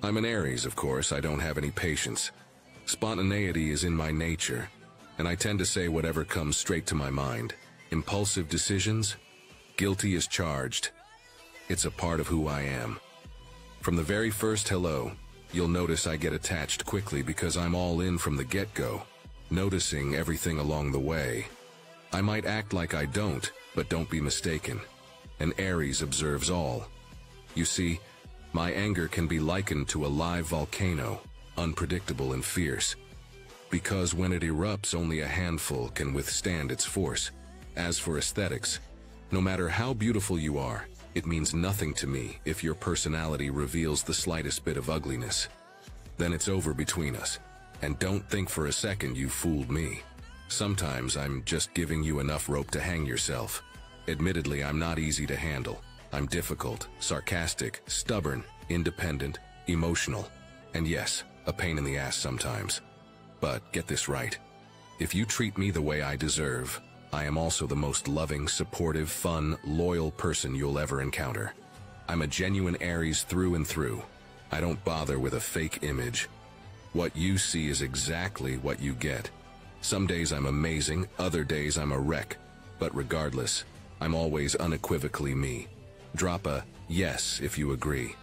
I'm an Aries, of course, I don't have any patience. Spontaneity is in my nature, and I tend to say whatever comes straight to my mind. Impulsive decisions? Guilty as charged. It's a part of who I am. From the very first hello, you'll notice I get attached quickly because I'm all in from the get-go, noticing everything along the way. I might act like I don't, but don't be mistaken. An Aries observes all. You see, my anger can be likened to a live volcano, unpredictable and fierce. Because when it erupts, only a handful can withstand its force. As for aesthetics, no matter how beautiful you are, it means nothing to me if your personality reveals the slightest bit of ugliness. Then it's over between us. And don't think for a second you fooled me. Sometimes I'm just giving you enough rope to hang yourself. Admittedly, I'm not easy to handle. I'm difficult, sarcastic, stubborn, independent, emotional, and yes, a pain in the ass sometimes. But get this right. If you treat me the way I deserve, I am also the most loving, supportive, fun, loyal person you'll ever encounter. I'm a genuine Aries through and through. I don't bother with a fake image. What you see is exactly what you get. Some days I'm amazing, other days I'm a wreck. But regardless, I'm always unequivocally me. Drop a yes if you agree.